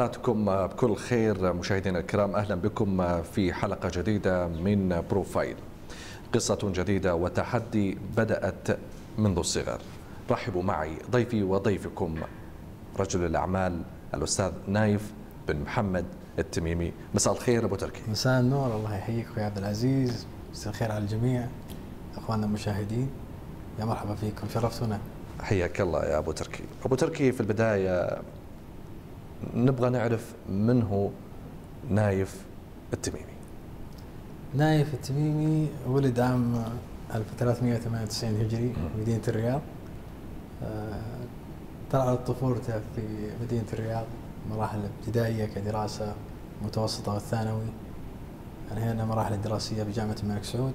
أوقاتكم بكل خير مشاهدينا الكرام أهلا بكم في حلقة جديدة من بروفايل قصة جديدة وتحدي بدأت منذ الصغر. رحبوا معي ضيفي وضيفكم رجل الأعمال الأستاذ نايف بن محمد التميمي. مساء الخير أبو تركي. مساء النور الله يحييك أخوي عبد العزيز. مساء الخير على الجميع. أخواننا المشاهدين يا مرحبا فيكم شرفتونا. حياك الله يا أبو تركي. أبو تركي في البداية نبغى نعرف من هو نايف التميمي. نايف التميمي ولد عام 1398 هجري في مدينة الرياض. آه، طلع طفولته في مدينة الرياض مراحل ابتدائية كدراسة متوسطة والثانوي. انهينا مراحل الدراسية بجامعة الملك سعود.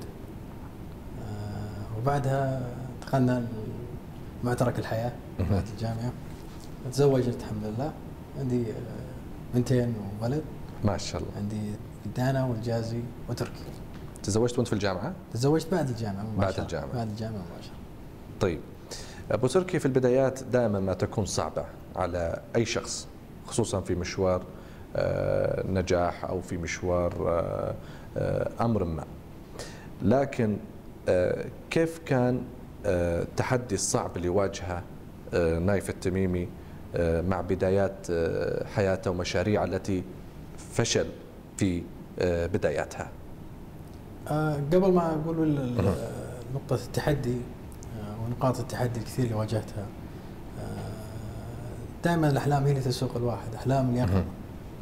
آه، وبعدها دخلنا معترك الحياة بعد الجامعة. تزوجت الحمد لله. عندي آه، بنتين وولد. ما شاء الله عندي دانا والجازي وتركي. تزوجت وأنت في الجامعة؟ تزوجت بعد الجامعة مباشرة الجامعة. بعد الجامعة مباشرة طيب. أبو تركي في البدايات دائما ما تكون صعبة على أي شخص خصوصا في مشوار آه، نجاح أو في مشوار آه، أمر ما. لكن كيف كان التحدي الصعب اللي واجهه نايف التميمي مع بدايات آه، حياته ومشاريع التي فشل في آه، بداياتها. آه، قبل ما ال- نقطة التحدي آه، ونقاط التحدي الكثير اللي واجهتها دائما الأحلام هي اللي تسوق الواحد أحلام اليقظة.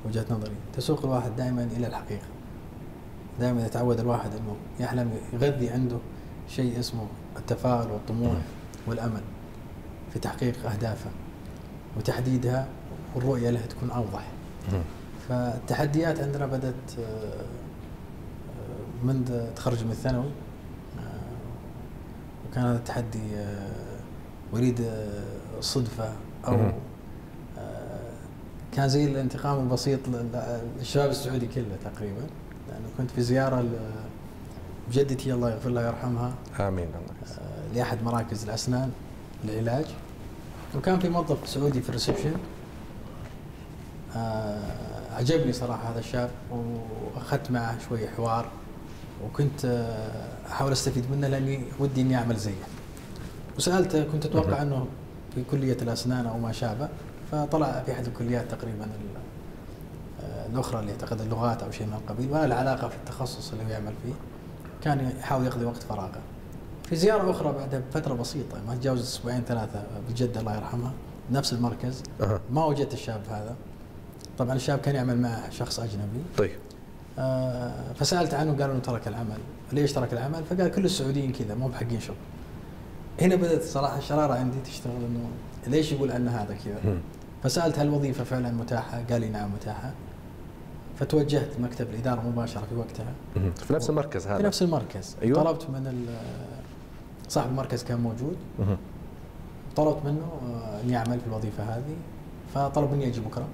وجهة نظري. تسوق الواحد دائما إلى الحقيقة. دائما يتعود الواحد إنه يحلم يغذي عنده شيء اسمه التفاؤل والطموح والأمل في تحقيق أهدافه. وتحديدها والرؤية لها تكون أوضح. فالتحديات عندنا بدأت آه، آه، منذ تخرج من الثانوي. آه، وكان هذا التحدي وليد صدفة أو كان زي الانتقام البسيط لل- للشباب السعودي كله تقريبا. لأنه كنت في زيارة ل- بجدتي الله يغفر لها ويرحمها. آمين الله يسلمك. لأحد مراكز الأسنان للعلاج. وكان في موظف سعودي في الريسبشن. آه، عجبني صراحة هذا الشاب وأخذت معه شوي حوار وكنت آه، أحاول أستفيد منه لأني ودي إني أعمل زيه. وسألته كنت أتوقع إنه في كلية الأسنان أو ما شابه فطلع في أحد الكليات تقريبا آه، الأخرى اللي أعتقد اللغات أو شيء من القبيل ولا له علاقة في التخصص اللي هو يعمل فيه. كان يحاول يقضي وقت فراغه. في زيارة أخرى بعدها بفتره بسيطة ما تجاوز أسبوعين ثلاثة بجده الله يرحمها نفس المركز. ما وجدت الشاب هذا. طبعا الشاب كان يعمل مع شخص أجنبي. طيب. آه، فسألت عنه قالوا إنه ترك العمل. ليش ترك العمل؟ فقال كل السعوديين كذا مو بحقين شغل. هنا بدأت صراحة الشرارة عندي تشتغل إنه ليش يقول عنه هذا كذا؟ مم. فسألت هل الوظيفه فعلا متاحة؟ قال لي نعم متاحة. فتوجهت مكتب الإدارة مباشرة في وقتها. في نفس المركز هذا. في نفس المركز. أيوة. طلبت من صاحب المركز كان موجود. طلبت منه آه، إني أعمل في الوظيفة هذه. فطلب مني أجي بكرة.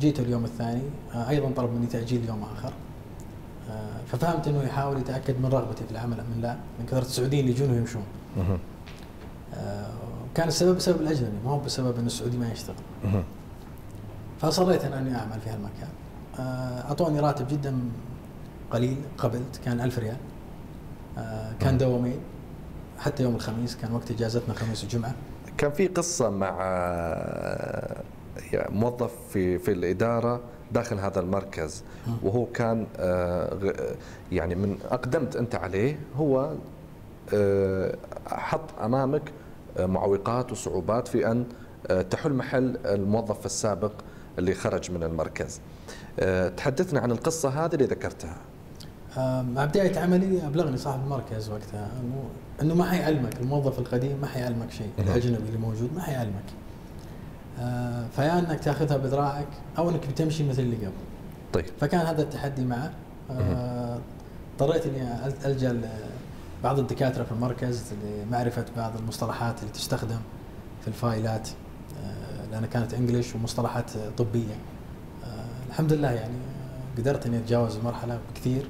جيت اليوم الثاني آه، أيضا طلب مني تأجيل يوم آخر. آه، ففهمت إنه يحاول يتأكد من رغبتي في العمل ام لا من كثرة السعوديين اللي يجون ويمشون. كان السبب بسبب الأجنبي ما هو بسبب إن السعودي ما يشتغل. فاصريت أنا إني أعمل في هالمكان. أعطوني راتب جدا قليل قبلت كان ألف ريال. كان دوامين. حتى يوم الخميس كان وقت إجازتنا خميس وجمعة. كان في قصة مع يعني موظف في في الإدارة داخل هذا المركز وهو كان آه، يعني من أقدمت أنت عليه هو آه، حط أمامك آه، معوقات وصعوبات في أن آه، تحل محل الموظف السابق اللي خرج من المركز. تحدثنا عن القصة هذه اللي ذكرتها. مع بداية عملي أبلغني صاحب المركز وقتها. انه إنه ما حيعلمك الموظف القديم ما حيعلمك شيء مهم. الأجنبي اللي موجود ما حيعلمك. آه، فيا إنك تأخذها بذراعك أو إنك بتمشي مثل اللي قبل. طيب. فكان هذا التحدي معه. آه، اضطريت إني ألجأ لبعض الدكاترة في المركز لمعرفة بعض المصطلحات اللي تستخدم في الفايلات. آه، لأنها كانت انجلش ومصطلحات طبية. آه، الحمد لله يعني قدرت إني أتجاوز المرحلة بكثير.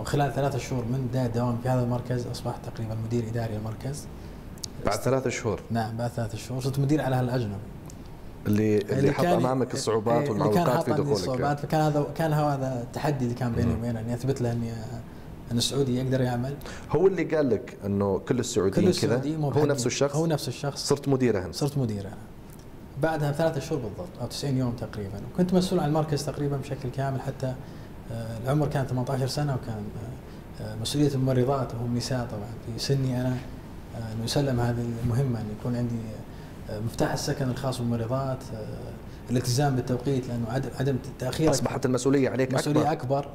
وخلال ثلاثة شهور من بداية دوامي في هذا المركز أصبحت تقريبا مدير إداري المركز. بعد ثلاثة شهور؟ نعم بعد ثلاثة شهور. صرت مدير على هالأجنبي. اللي اللي حط أمامك الصعوبات إيه، والمعوقات في دخولك الصعوبات. فكان هذا كان هذا التحدي اللي كان بيني وبينه إني أثبت له إني أن السعودي يقدر يعمل. هو اللي قال لك إنه كل السعوديين كذا؟ هو نفس الشخص؟ هو نفس الشخص. صرت مديره هنا صرت مديره. بعدها بثلاثة شهور بالضبط أو 90 يوم تقريبا. وكنت مسؤول عن المركز تقريبا بشكل كامل حتى العمر كان 18 سنة وكان آه، مسؤولية الممرضات وهم نساء طبعا. في سني أنا آه، إنه يسلم هذه المهمة إن يكون عندي مفتاح السكن الخاص بالممرضات الالتزام بالتوقيت لأنه عدم التاخير أصبحت المسؤولية عليك مسؤولية أكبر, أكبر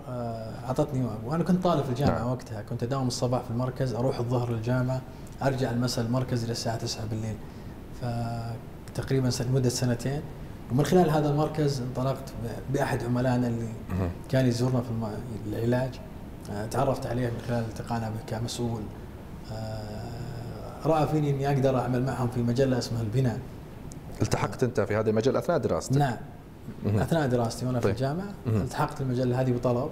أعطتني وأنا كنت طالب في الجامعة نعم. وقتها. كنت أداوم الصباح في المركز أروح الظهر للجامعة أرجع المساء المركز إلى الساعة 9 بالليل. فتقريبا لمده سنتين. ومن خلال هذا المركز انطلقت بأحد عملائنا اللي كان يزورنا في العلاج. آه، تعرفت عليه من خلال التقانا به كمسؤول. آه، رأى فيني إني أقدر أعمل معهم في مجلة اسمها البناء. التحقت أنت في هذه المجلة أثناء دراستك؟ نعم. أثناء دراستي وأنا طيب. في الجامعة التحقت المجلة هذه بطلب.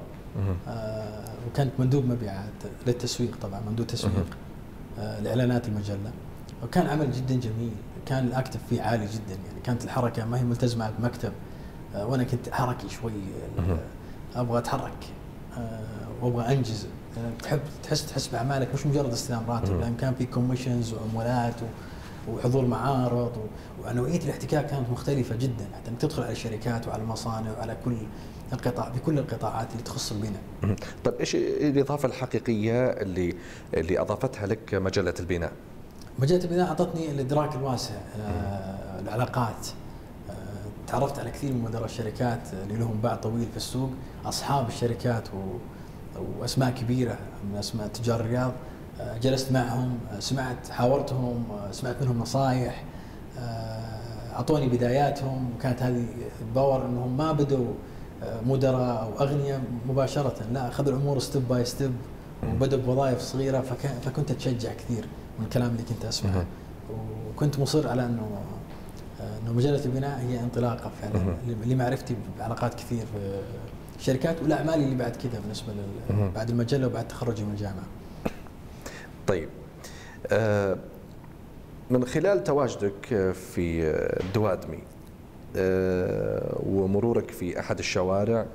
آه وكنت مندوب مبيعات للتسويق طبعا مندوب تسويق. آه لإعلانات المجلة. وكان عمل جدا جميل. كان ال active فيه عالي جدا يعني. كانت الحركة ما هي ملتزمة بمكتب آه وأنا كنت حركي شوي. آه أبغى أتحرك. آه وأبغى أنجز. تحب تحس تحس بأعمالك. مش مجرد استلام راتب. لأن كان في commissions وعمولات وحضور معارض ونوعية الاحتكاك كانت مختلفة جدا. حتى إنك تدخل على الشركات وعلى المصانع وعلى كل القطاع بكل القطاعات اللي تخص البناء. طيب إيش الإضافة الحقيقية اللي اللي أضافتها لك مجلة البناء؟ مجله البناء أعطتني الإدراك الواسع آه العلاقات. آه تعرفت على كثير من مدراء الشركات اللي لهم باع طويل في السوق أصحاب الشركات و وأسماء كبيرة من أسماء تجار الرياض. آه جلست معهم آه، سمعت حاورتهم آه، سمعت منهم نصائح آه، أعطوني بداياتهم. وكانت هذه باور إنهم ما بدوا مدراء أو أغنياء مباشرة لا أخذوا الأمور step by step وبدأوا بوظائف صغيرة فكنت أتشجع كثير. من الكلام اللي كنت أسمعه. وكنت مصر على إنه إنه مجلة البناء هي انطلاقة فعلا. لمعرفتي بعلاقات كثير في الشركات والاعمال اللي بعد كذا بالنسبة بعد المجلة وبعد تخرجي من الجامعة. طيب آه، من خلال تواجدك في الدوادمي آه، ومرورك في أحد الشوارع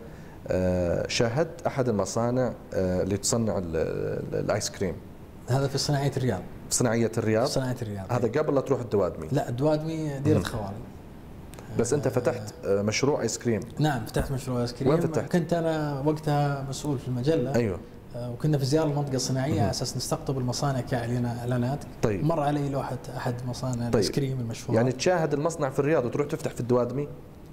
آه، شاهدت أحد المصانع آه، اللي تصنع الآيس كريم؟ هذا في صناعيه الرياض. صناعية الرياض. صناعية الرياض. هذا قبل لا تروح الدوادمي. لا الدوادمي ديره خوالي بس أنت فتحت مشروع آيس كريم. نعم فتحت مشروع آيس كريم. وين فتحت؟ كنت أنا وقتها مسؤول في المجلة. أيوه. وكنا في زيارة المنطقة الصناعيه على أساس نستقطب المصانع كإعلانات. طيب. مر علي لوحه أحد مصانع طيب. الآيس كريم المشهورة. يعني تشاهد المصنع في الرياض وتروح تفتح في الدوادمي؟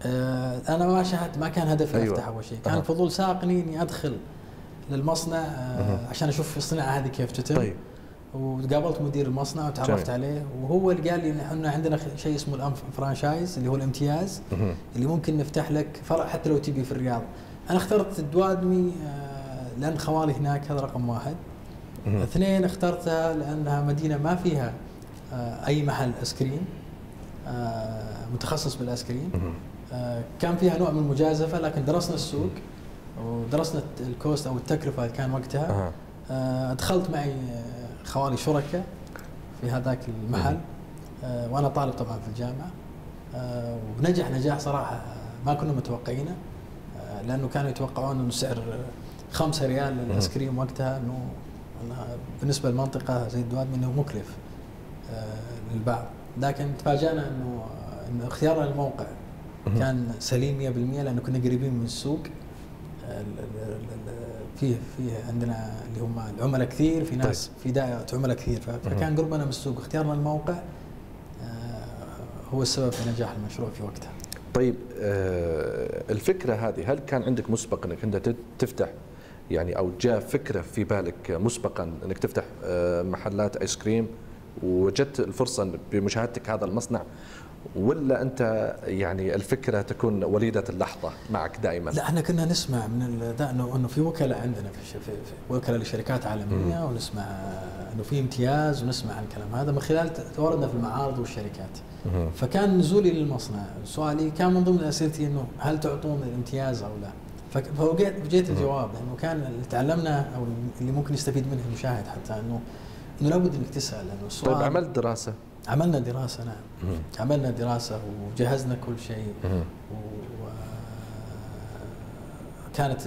آه أنا ما شاهدت ما كان هدفي أيوة. أفتح أول شيء. كان الفضول ساقني إني أدخل للمصنع آه عشان أشوف الصناعة هذه كيف تتم. طيب. وقابلت مدير المصنع وتعرفت عليه وهو اللي قال لي إحنا عندنا شيء اسمه الفرانشايز اللي هو الامتياز اللي ممكن نفتح لك فرع حتى لو تبي في الرياض. أنا اخترت الدوادمي آه لأن خوالي هناك هذا رقم واحد. اثنين اخترتها لأنها مدينة ما فيها آه أي محل ايس كريم آه متخصص بالايس كريم كان فيها نوع من المجازفة لكن درسنا السوق ودرسنا ال cost أو التكلفة اللي كان وقتها. أه. دخلت معي خوالي شركاء في هذاك المحل. أه وأنا طالب طبعا في الجامعة. أه ونجح نجاح صراحة ما كنا متوقعينه. أه لأنه كانوا يتوقعون إنه سعر 5 ريال للايس كريم وقتها إنه بالنسبة للمنطقة زي الدواد إنه مكلف أه للبعض. لكن تفاجأنا إنه انه اختيارنا للموقع كان سليم 100% لأنه كنا قريبين من السوق. فيه فيه عندنا اللي هم العملاء كثير في ناس طيب. في دائره عملاء كثير فكان قربنا من السوق اختيارنا الموقع آه، هو السبب في نجاح المشروع في وقتها. طيب آه، الفكرة هذه هل كان عندك مسبقا إنك أنت تفتح يعني أو جاء فكرة في بالك مسبقا إنك تفتح آه، محلات آيس كريم وجدت الفرصة بمشاهدتك هذا المصنع ولا أنت يعني الفكرة تكون وليدة اللحظة معك دائما؟ لا إحنا كنا نسمع من انه إنه في وكلاء عندنا في, في, في وكلاء لشركات عالمية م. ونسمع إنه في امتياز ونسمع عن الكلام هذا من خلال تواردنا في المعارض والشركات. م. فكان نزولي للمصنع سؤالي كان من ضمن أسئلتي إنه هل تعطون الامتياز أو لا؟ فجيت الجواب لأنه كان اللي تعلمنا أو اللي ممكن يستفيد منه المشاهد حتى انه إنه لابد إنك تسأل لأنه السؤال طيب عملت دراسة عملنا دراسة نعم. مهم. عملنا دراسة وجهزنا كل شيء. كانت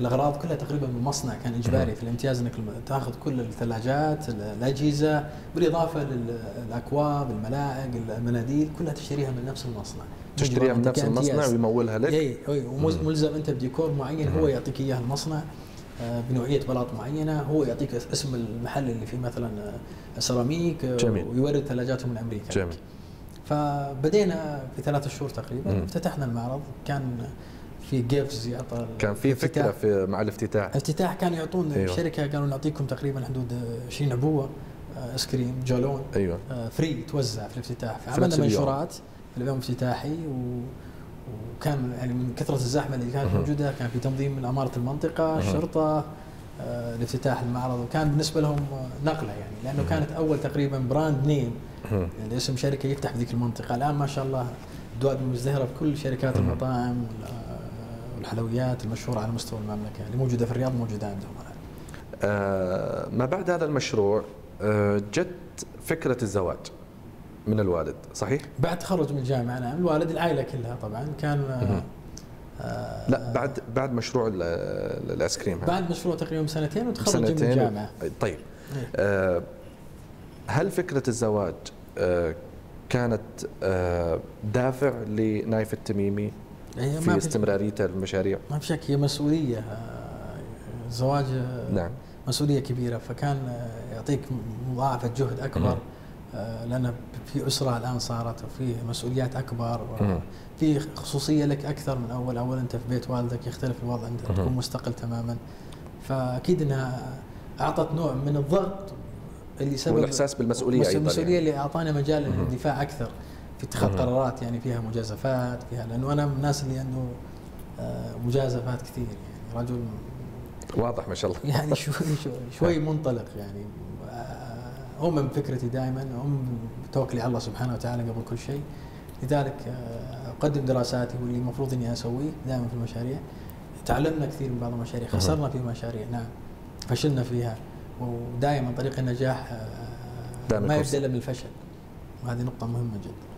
الأغراض كلها تقريبا من المصنع كان إجباري في الامتياز إنك تأخذ كل الثلاجات الأجهزة بالإضافة للاكواب الملاعق المناديل كلها تشتريها من نفس المصنع. تشتريها من نفس المصنع ويمولها لك؟ اي اي وملزم أنت بديكور معين هو يعطيك اياه المصنع. بنوعية بلاط معينة هو يعطيك اسم المحل اللي فيه مثلا آه، سيراميك آه، جميل. ويورد ثلاجاته من أمريكا جميل فبدينا في ثلاثة شهور تقريبا مم. افتتحنا المعرض كان في جيفز يعطى كان في الافتتاح. فكرة في مع الافتتاح افتتاح كان يعطون أيوة. الشركة قالوا نعطيكم تقريبا حدود 20 عبوه آه، آيس كريم جالون أيوه آه، free توزع في الافتتاح فعملنا. منشورات في اليوم الافتتاحي و وكان يعني من كثرة الزحمة اللي كانت. موجودة كان في تنظيم من أمارة المنطقة. الشرطة آه، لافتتاح المعرض وكان بالنسبة لهم آه، نقلة يعني لأنه. كانت أول تقريبا brand name مهم. لاسم شركة يفتح في ذيك المنطقة الآن ما شاء الله دواد مزدهره بكل شركات. المطاعم وال- والحلويات المشهورة على مستوى المملكة اللي موجودة في الرياض موجودة عندهم الآن آه ما بعد هذا المشروع آه جت فكرة الزواج من الوالد صحيح بعد تخرج من الجامعة نعم الوالد العائلة كلها طبعا كان. آه لا بعد بعد مشروع ال- ال- الآيس كريم. بعد مشروع تقريبا سنتين وتخرج من الجامعة طيب إيه. آه هل فكرة الزواج آه كانت آه دافع لنايف التميمي في استمراريته المشاريع ما في شك هي مسؤولية آه، الزواج آه، نعم مسؤولية كبيرة فكان آه، يعطيك مضاعفة جهد أكبر. آه، لأن في أسرة الآن صارت وفي مسؤوليات أكبر مهم. في خصوصية لك أكثر من أول اول أنت في بيت والدك يختلف الوضع انت. تكون مستقل تماما فأكيد إنها أعطت نوع من الضغط اللي سبب والإحساس بالمسؤولية أيضا المسؤولية يعني. اللي أعطانا مجال. للدفاع أكثر في اتخاذ. قرارات يعني فيها مجازفات فيها لأنه أنا من الناس اللي عنده آه، مجازفات كثير يعني رجل واضح ما شاء الله يعني شوي شوي, شوي منطلق يعني آه، أؤمن بفكرتي دائما أؤمن بتوكلي على الله سبحانه وتعالى قبل كل شيء. لذلك آه، أقدم دراساتي واللي المفروض إني أسويه دائما في المشاريع. تعلمنا كثير من بعض المشاريع. خسرنا في مشاريع نعم. فشلنا فيها. ودائما طريق النجاح آه، ما يبدأ إلا من الفشل. وهذه نقطة مهمة جدا.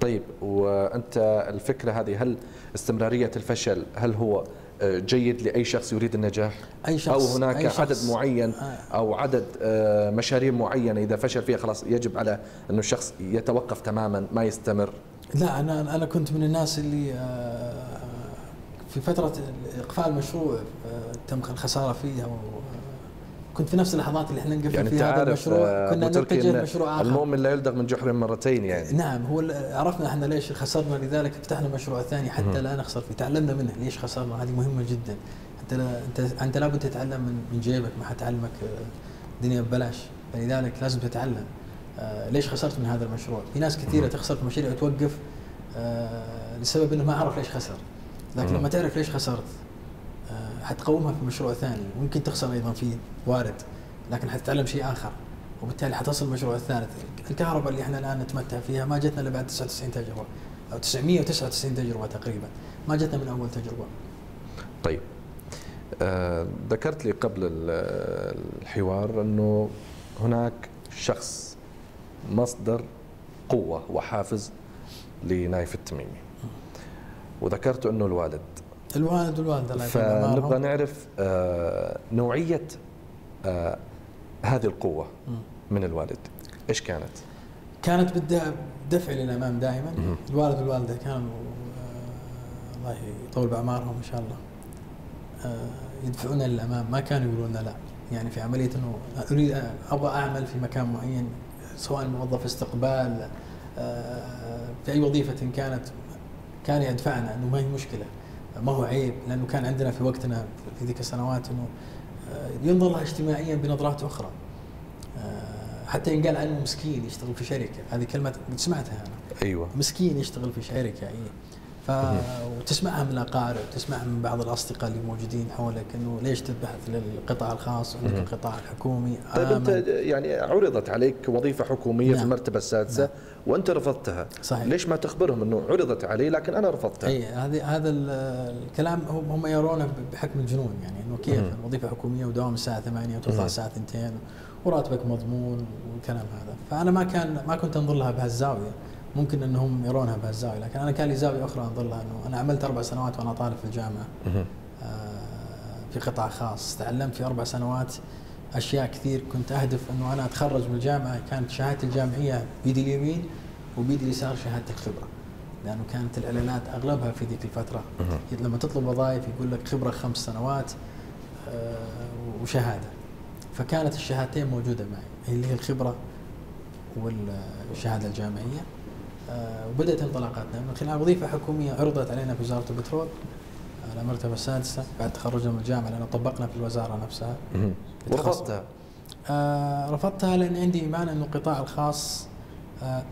طيب وأنت الفكرة هذه هل استمرارية الفشل هل هو جيد لأي شخص يريد النجاح؟ أي شخص أو هناك أي شخص- عدد معين آه. أو عدد آه، مشاريع معينة إذا فشل فيها خلاص يجب على إنه الشخص يتوقف تماما ما يستمر. لا أنا أنا كنت من الناس اللي آه، في فترة اقفال المشروع تم الخساره فيها كنت في نفس اللحظات اللي إحنا نقفل يعني فيها هذا المشروع آه، كنا نتجه لمشروع آخر. المؤمن لا يلدغ من جحر مرتين يعني. نعم هو عرفنا إحنا ليش خسرنا لذلك فتحنا مشروع ثاني حتى. لا نخسر فيه. تعلمنا منه ليش خسرنا هذه مهمة جدا. انت لا انت أنت لابد تتعلم من من جيبك ما حتعلمك آه، دنيا ببلاش. فلذلك لازم تتعلم آه، ليش خسرت من هذا المشروع. في ناس كثيرة. تخسر في مشاريع وتوقف آه، لسبب إنه ما عرف ليش خسر. لكن. لما تعرف ليش خسرت آه، حتقومها في مشروع ثاني. ممكن تخسر أيضا فيه وارد لكن حتتعلم شيء آخر. وبالتالي حتصل المشروع الثالث الكهرباء اللي إحنا الآن نتمتع فيها ما جتنا إلا بعد 99 تجربة أو 999 تجربة تقريبا. ما جتنا من أول تجربة. طيب. آه، ذكرت لي قبل ال- الحوار إنه هناك شخص مصدر قوة وحافز لنايف التميمي. وذكرت إنه الوالد. الوالد والوالده الله فنبغى. نعرف آه، نوعية آه، هذه القوة. من الوالد إيش كانت؟ كانت بدفع للامام دائما. الوالد والوالده كانوا آه، الله يطول بأعمارهم إن شاء الله يدفعونا للامام ما كانوا يقولون لا يعني في عملية إنه أريد أبغى أعمل في مكان معين سواء موظف استقبال في أي وظيفة كانت كان يدفعنا إنه ما هي مشكلة ما هو عيب لأنه كان عندنا في وقتنا في ذيك السنوات إنه آه، ينظر لها اجتماعيا بنظرات أخرى. آه، حتى ينقال عنه مسكين يشتغل في شركة هذه كلمة سمعتها أنا. أيوه. مسكين يشتغل في شركة اي ف وتسمعها من الأقارب تسمعها من بعض الأصدقاء اللي موجودين حولك إنه ليش تبحث للقطاع الخاص وعندك القطاع الحكومي؟ طيب أنت يعني عرضت عليك وظيفة حكومية نعم. في المرتبة السادسة. نعم. وانت رفضتها. صحيح. ليش ما تخبرهم انه عرضت علي لكن أنا رفضتها؟ اي هذه هذا الكلام هم يرونه بحكم الجنون يعني إنه كيف وظيفه حكومية ودوام الساعة 8 وتطلع الساعة 2 وراتبك مضمون والكلام هذا. فأنا ما كان ما كنت أنظر لها بهالزاوية. ممكن إنهم يرونها بهالزاوية لكن أنا كان لي زاوية أخرى أنظر لها إنه أنا عملت أربع سنوات وأنا طالب في الجامعة. آه، في قطاع خاص. تعلمت في أربع سنوات أشياء كثير. كنت أهدف أنه أنا أتخرج من الجامعة. كانت شهادتي الجامعية بيدي اليمين وبيدي اليسار شهاده الخبره لأنه كانت الإعلانات أغلبها في ذيك الفترة. لما تطلب وظائف يقول لك خبرة خمس سنوات آه، وشهادة. فكانت الشهادتين موجودة معي اللي هي الخبرة والشهادة الجامعية. آه، وبدأت انطلاقاتنا. من خلال وظيفة حكومية عرضت علينا في وزارة البترول على المرتبه السادسه بعد تخرجنا من الجامعة لأن طبقنا في الوزارة نفسها. ورفضتها؟ آه رفضتها لأن عندي إيمان إنه القطاع الخاص آه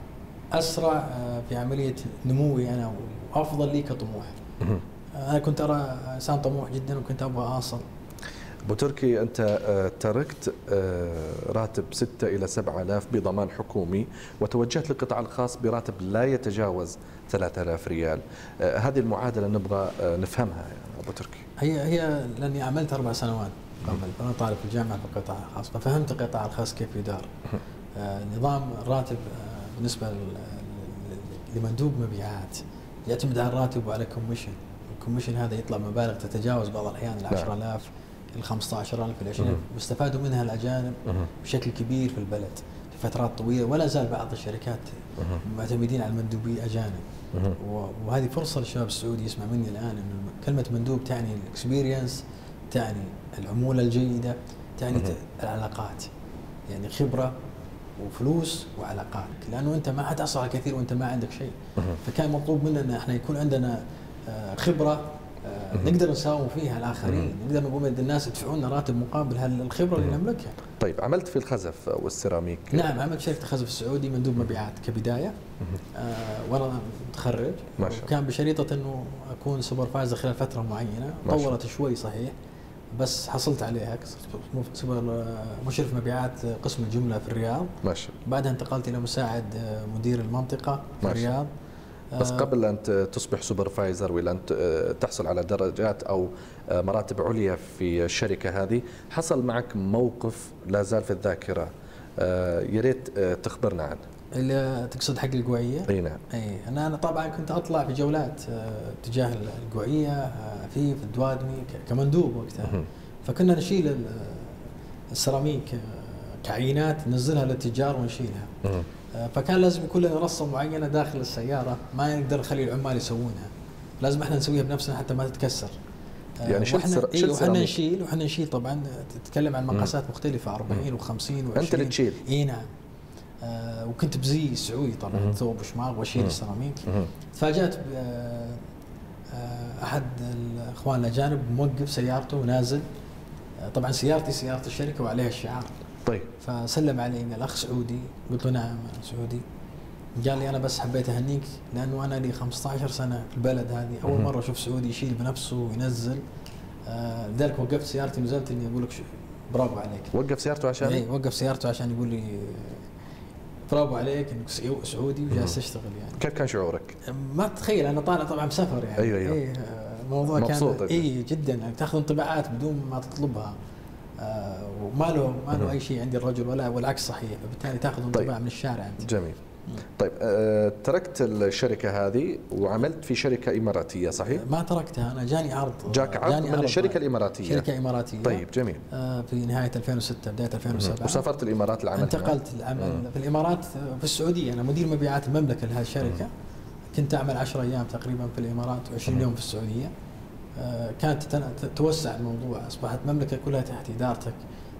أسرع آه في عملية نموي أنا وأفضل لي كطموح. آه أنا كنت أرى إنسان طموح جدا وكنت أبغى أصل. أبو تركي أنت آه، تركت آه، راتب 6 إلى 7000 بضمان حكومي وتوجهت للقطاع الخاص براتب لا يتجاوز 3000 ريال. آه، هذه المعادلة نبغى نفهمها يا أبو تركي. هي هي لأني عملت أربع سنوات. قبل. أنا طالب في الجامعة في القطاع الخاص ففهمت القطاع الخاص كيف يدار. نظام الراتب بالنسبة لمندوب مبيعات يعتمد على الراتب وعلى commission ال commission هذا يطلع مبالغ تتجاوز بعض الأحيان ال 10000 ال 15000 ال 20 واستفادوا منها الأجانب بشكل كبير في البلد في فترات طويلة ولا زال بعض الشركات معتمدين على المندوبي أجانب. وهذه فرصة للشباب السعودي يسمع مني الآن إنه كلمة مندوب تعني الاكسبيرينس تعني العمولة الجيدة تعني العلاقات. يعني خبرة وفلوس وعلاقات. لأنه أنت ما حتحصل على كثير وأنت ما عندك شيء. فكان مطلوب مننا إحنا يكون عندنا آه، خبرة نقدر نساوم فيها الآخرين. نقدر نقوم عند الناس يدفعون لنا راتب مقابل هالخبره اللي نملكها. طيب عملت في الخزف والسيراميك نعم عملت شركه الخزف السعودي مندوب مبيعات كبداية. آه وأنا متخرج. ما شاء وكان بشريطة إنه أكون supervisor خلال فترة معينة. طولت شوي صحيح. بس حصلت عليها مشرف مبيعات قسم الجملة في الرياض. ما شاء بعدها انتقلت إلى مساعد مدير المنطقة في الرياض. بس آه. قبل أن تصبح supervisor ولا أن تحصل على درجات أو آه، مراتب عليا في الشركة هذه حصل معك موقف لا زال في الذاكرة. آه، يا ريت تخبرنا عنه. اللي تقصد حق القوعيه؟ إي نعم. إي أنا أنا طبعا كنت أطلع في جولات تجاه القوعيه في في الدوادمي كمندوب وقتها. فكنا نشيل السيراميك كعينات ننزلها للتجار ونشيلها. آه، فكان لازم يكون لنا رصه معينة داخل السيارة ما نقدر نخلي العمال يسوونها. لازم إحنا نسويها بنفسنا حتى ما تتكسر. آه، يعني شلت سر... إيه وحنا نشيل وحنا نشيل طبعا تتكلم عن مقاسات مختلفة 40 و50 و20 أنت اللي تشيل. إي نعم. آه وكنت بزي سعودي طبعا ثوب وشماغ واشيل السيراميك. تفاجأت آه أحد الأخوان الأجانب موقف سيارته ونازل. آه طبعا سيارتي سيارة الشركة وعليها الشعار. طيب. فسلم علي الأخ سعودي. قلت له نعم أنا سعودي. قال لي أنا بس حبيت أهنيك لأنه أنا لي 15 سنة في البلد هذه. أول مرة أشوف سعودي يشيل بنفسه وينزل. آه لذلك وقفت سيارتي نزلت إني أقول لك برافو عليك. وقف سيارته عشان اي وقف سيارته عشان يقول لي برافو عليك إنك سعودي وجالس تشتغل يعني. كيف كان شعورك؟ ما تتخيل أنا طالع طبعا مسافر يعني. أيوه أيوه. إيه الموضوع كان اي جدا. يعني تأخذ انطباعات بدون ما تطلبها. آه، وما له ما له أي شيء عند الرجل ولا والعكس صحيح. فبالتالي تأخذ انطباع طيب. من الشارع أنت. جميل. طيب أه تركت الشركة هذه وعملت في شركة إماراتية صحيح؟ ما تركتها أنا جاني عرض جاك عرض جاني من عرض الشركة الإماراتية. شركة إماراتية. طيب جميل. آه في نهاية 2006 بداية 2007 وسافرت الإمارات العمل انتقلت العمل في الإمارات في السعودية. أنا مدير مبيعات المملكة لهذه الشركة كنت أعمل 10 أيام تقريبا في الإمارات و20 يوم في السعودية. آه كانت توسع الموضوع. أصبحت المملكه كلها تحت إدارتك.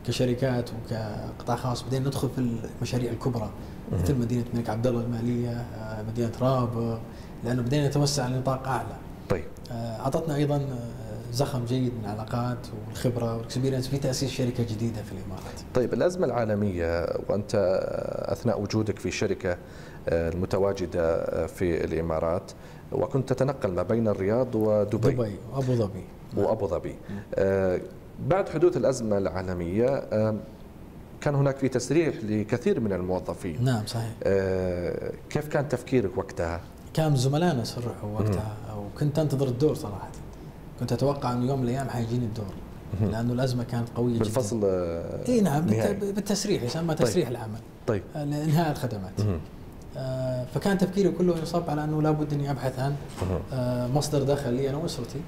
كشركات وكقطاع خاص بدينا ندخل في المشاريع الكبرى مثل مدينة الملك عبد الله المالية آه، مدينة راب لأنه بدينا نتوسع لنطاق أعلى. طيب. آه، أعطتنا أيضا آه، زخم جيد من العلاقات والخبرة والاكسبيرينس في تأسيس شركة جديدة في الإمارات. طيب الأزمة العالمية وأنت أثناء وجودك في شركة آه، المتواجدة آه، في الإمارات وكنت تتنقل ما بين الرياض ودبي. دبي وأبو ظبي. وأبو ظبي. آه، بعد حدوث الأزمة العالمية آه، كان هناك في تسريح لكثير من الموظفين نعم صحيح آه، كيف كان تفكيرك وقتها؟ كان زملائنا سرحوا وقتها وكنت أنتظر الدور صراحة كنت أتوقع انه يوم من الأيام حيجيني الدور لأنه الأزمة كانت قوية جدا بالفصل آه، إي نعم نهائي. بالتسريح يسمى طيب. تسريح العمل طيب آه، لإنهاء الخدمات. آه، فكان تفكيري كله يصب على أنه لابد اني ابحث عن. آه، مصدر دخل لي أنا وأسرتي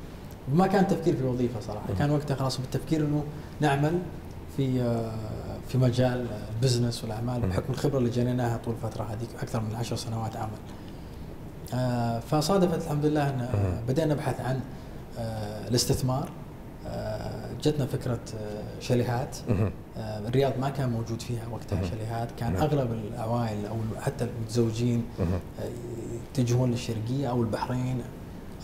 وما كان تفكير في وظيفه صراحة. كان وقتها خلاص بالتفكير إنه نعمل في آه، في مجال البزنس والأعمال بحكم الخبرة اللي جنيناها طول الفترة هذيك أكثر من عشر سنوات عمل. آه، فصادفت الحمد لله إن آه، بدأنا نبحث عن الاستثمار. جتنا فكرة شاليهات. الرياض ما كان موجود فيها وقتها. شاليهات. كان نعم. أغلب العوائل أو حتى المتزوجين يتجهون للشرقية أو البحرين.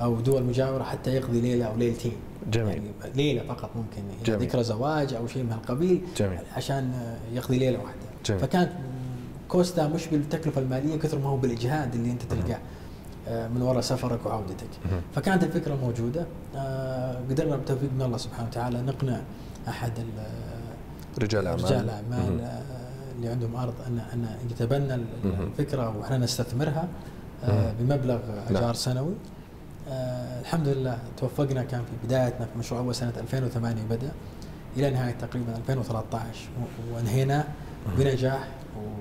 أو دول مجاورة حتى يقضي ليلة أو ليلتين جميل. يعني ليلة فقط ممكن جميل. ذكرى زواج أو شيء من هالقبيل جميل. عشان يقضي ليلة واحدة جميل. فكانت كوستا مش بالتكلفة المالية كثر ما هو بالإجهاد اللي أنت تلقاه آه، من وراء سفرك وعودتك. فكانت الفكرة موجودة آه، قدرنا بتوفيق من الله سبحانه وتعالى نقنع أحد ال- رجال اعمال رجال اعمال مهم. آه، اللي عندهم أرض ان أن يتبنى. الفكرة وإحنا نستثمرها. بمبلغ نعم. سنوي آه، الحمد لله توفقنا كان في بدايتنا في مشروع أول سنة 2008 بدأ إلى نهاية تقريبا 2013 و- وانهيناه بنجاح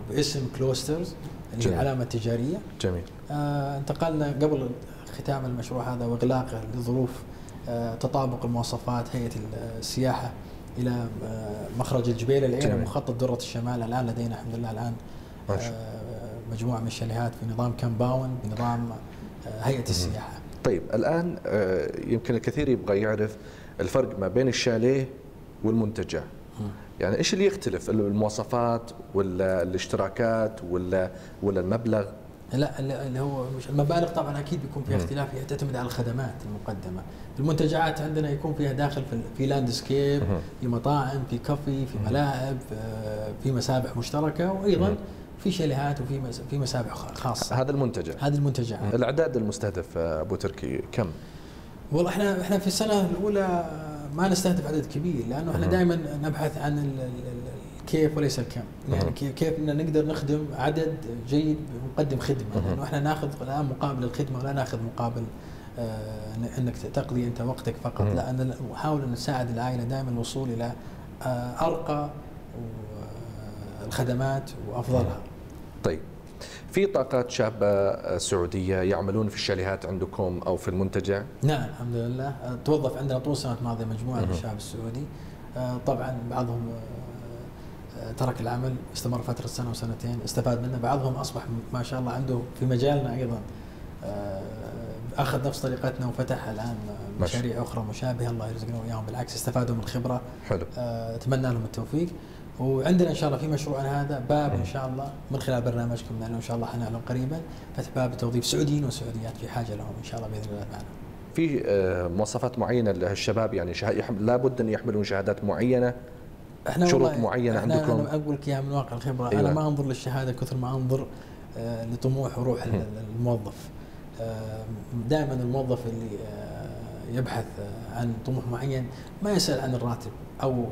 وباسم كلوسترز اللي هي جميل. العلامة التجارية. جميل. آه، انتقلنا قبل ختام المشروع هذا واغلاقه لظروف آه، تطابق المواصفات هيئة السياحة إلى آه، مخرج الجبيل العين. ومخطط درة الشمال. الآن لدينا الحمد لله الآن آه، مجموعة من الشاليهات في نظام كامباون بنظام آه، هيئة السياحة. طيب الآن آه، يمكن الكثير يبغى يعرف الفرق ما بين الشاليه والمنتجع. يعني إيش اللي يختلف؟ المواصفات ولا الاشتراكات ولا ولا المبلغ؟ لا اللي هو مش المبالغ طبعا أكيد بيكون فيها اختلاف هي تعتمد على الخدمات المقدمة. المنتجعات عندنا يكون فيها داخل في, landscape مهم. في مطاعم في كافي في ملاعب آه، في مسابح مشتركة وأيضا. في شاليهات وفي في مسابح خاصة هذا المنتجع هذه المنتجعات الأعداد المستهدف آه، أبو تركي كم؟ والله إحنا إحنا في السنة الأولى ما نستهدف عدد كبير لأنه إحنا. دائما نبحث عن ال- ال- ال- الكيف وليس الكم يعني كيف إن نقدر نخدم عدد جيد ونقدم خدمة. لأنه إحنا ناخذ الآن مقابل الخدمة ولا ناخذ مقابل آه، إنك تقضي أنت وقتك فقط. لا أنا نحاول ان نساعد العائلة دائما الوصول إلى آه، أرقى الخدمات وأفضلها. طيب. في طاقات شابة سعودية يعملون في الشاليهات عندكم أو في المنتجع؟ نعم الحمد لله. توظف عندنا طول السنة الماضية مجموعة من. الشعب السعودي. آه، طبعا بعضهم آه، آه، ترك العمل استمر فترة سنة وسنتين استفاد منه. بعضهم أصبح ما شاء الله عنده في مجالنا أيضا أخذ نفس طريقتنا وفتح الآن مشاريع أخرى مشابهة الله يرزقنا وإياهم. بالعكس استفادوا من الخبره حلو. أتمنى لهم التوفيق. وعندنا إن شاء الله في مشروعنا هذا باب إن شاء الله من خلال برنامجكم لأنه إن شاء الله حنعلن قريبا فتح باب لتوظيف سعوديين وسعوديات في حاجة لهم إن شاء الله بإذن الله تعالى. في آه، مواصفات معينة للشباب يعني. لابد أن يحملون شهادات معينة إحنا شروط معينة إحنا عندكم؟ أنا أقول لك إياها من واقع الخبرة أيوة. أنا ما أنظر للشهادة كثر ما أنظر آه، لطموح وروح ال- الموظف دائما الموظف اللي آه، يبحث عن طموح معين ما يسأل عن الراتب أو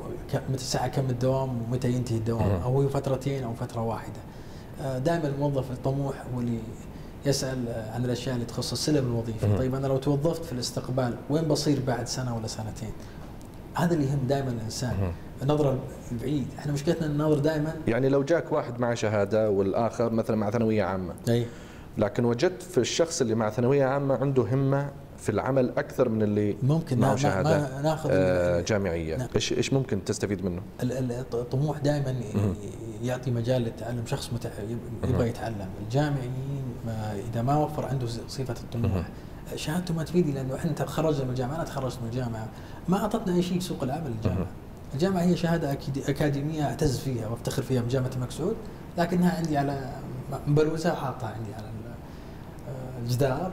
متى ساعة كم الدوام ومتى ينتهي الدوام. أو هي فترتين أو فترة واحدة دائما الموظف الطموح هو اللي يسأل عن الأشياء اللي تخص السلم الوظيفي. طيب أنا لو توظفت في الاستقبال وين بصير بعد سنة ولا سنتين هذا اللي يهم دائما الإنسان. النظرة البعيد إحنا مشكلتنا ننظر دائما يعني لو جاك واحد مع شهادة والآخر مثلا مع ثانوية عامة أي لكن وجدت في الشخص اللي مع ثانوية عامة عنده همة في العمل أكثر من اللي ممكن معه شهادة ما ناخذ آه، جامعية نعم. إيش إيش ممكن تستفيد منه؟ ال- ال- الطموح دائما. يعطي مجال للتعلم شخص متع... يبغى يتعلم الجامعيين ما إذا ما وفر عنده صفة الطموح. شهادته ما تفيدي لأنه إحنا تخرجنا من الجامعة أنا تخرجت من الجامعة ما أعطتنا أي شيء في سوق العمل الجامعة. الجامعة هي شهادة أكيد- أكاديمية أعتز فيها وأفتخر فيها من جامعه الملك سعود لكنها عندي على مبلوزه وحاطها عندي على الجدار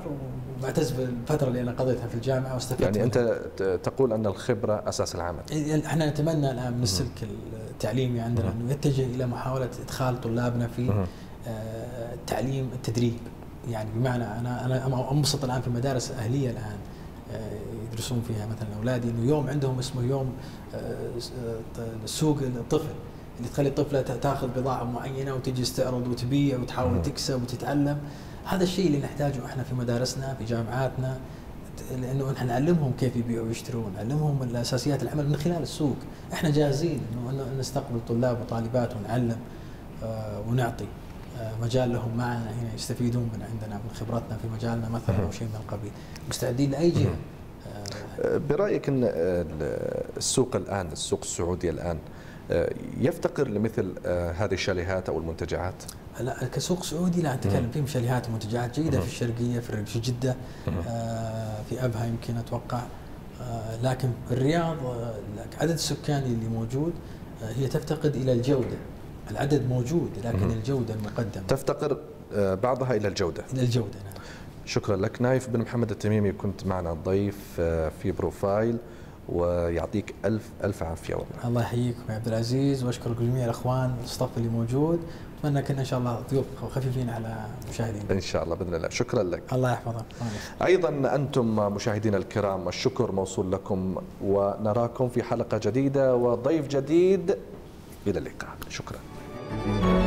ومعتز بالفترة اللي أنا قضيتها في الجامعة واستفدت يعني منها. أنت تقول أن الخبرة أساس العمل يعني إحنا نتمنى الآن من السلك التعليمي عندنا. إنه يتجه إلى محاولة إدخال طلابنا في مهم. آه، التعليم التدريب يعني بمعنى أنا أنا أنبسط الآن في مدارس أهلية الآن آه، يدرسون فيها مثلا أولادي إنه يوم عندهم اسمه يوم آه، سوق الطفل اللي تخلي الطفلة تا- تأخذ بضاعة معينة وتجي تستعرض وتبيع. وتحاول تكسب وتتعلم هذا الشيء اللي نحتاجه إحنا في مدارسنا في جامعاتنا لأنه إحنا نعلمهم كيف يبيعوا ويشترون، نعلمهم الأساسيات العمل من خلال السوق، إحنا جاهزين إنه نستقبل طلاب وطالبات ونعلم آه، ونعطي آه، مجال لهم معنا هنا يستفيدون من عندنا من خبرتنا في مجالنا مثلا أو شيء من القبيل، مستعدين لأي جهة. آه، برأيك إن ال- السوق الآن السوق السعودي الآن يفتقر لمثل هذه الشاليهات أو المنتجعات؟ لا كسوق سعودي لا نتكلم مم. فيه مشاليهات ومنتجعات جيدة. في الشرقية في في جدة. آه، في أبها يمكن أتوقع آه، لكن الرياض آه، عدد السكاني اللي موجود آه، هي تفتقد إلى الجودة العدد موجود لكن. الجودة المقدمة تفتقر آه، بعضها إلى الجودة إلى الجودة نعم شكرا لك نايف بن محمد التميمي كنت معنا ضيف في بروفايل ويعطيك ألف ألف عافية والله الله يحييكم يا عبد العزيز واشكر جميع الأخوان الصف اللي موجود اتمنى كنا إن شاء الله ضيوف خفيفين على المشاهدين إن شاء الله بإذن الله. شكرا لك. الله يحفظك. الله يحفظك. أيضا أنتم مشاهدينا الكرام الشكر موصول لكم ونراكم في حلقة جديدة وضيف جديد. إلى اللقاء. شكرا.